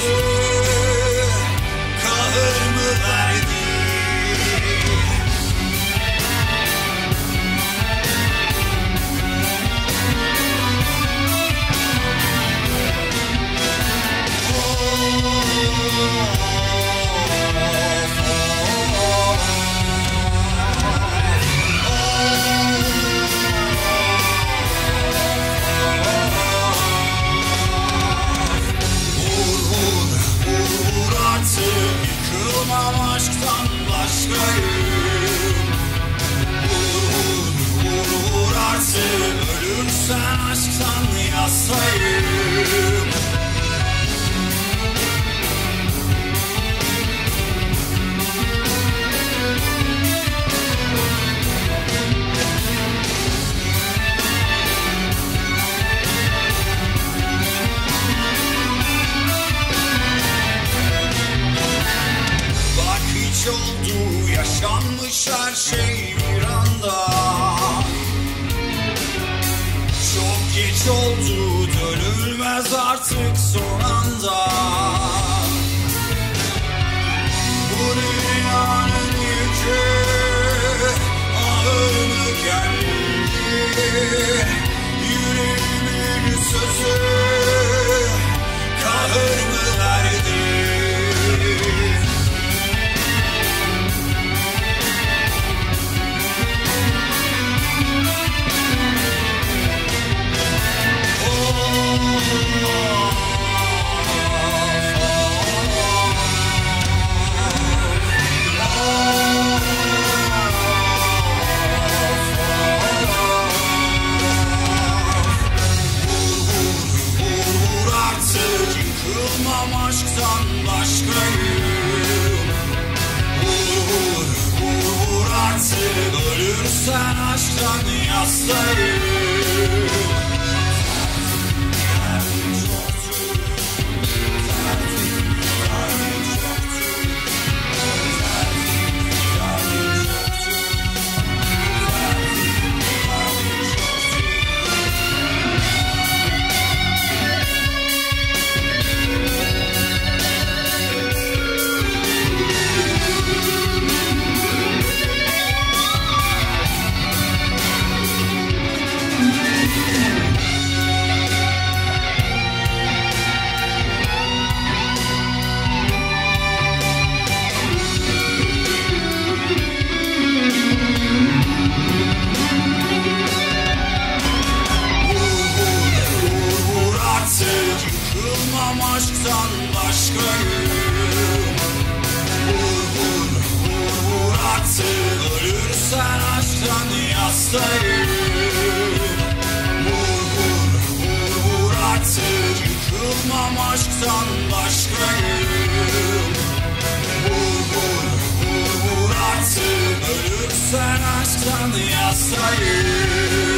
Peace. Ölürsen aşktan yasayım Bak hiç oldu yaşanmış her şey bir anda geç oldu dönülmez artık son anda yıkılmam aşktan başkayım. Vur vur vur artık ölürsen aşktan yastayım yıkılmam aşktan başkayım Vur vur vur vur artık. Ölürsen aşktan yastayım. Vur vur vur vur artık. Yıkılmam aşktan başkayım Vur vur vur vur artık. Ölürsen aşktan yastayım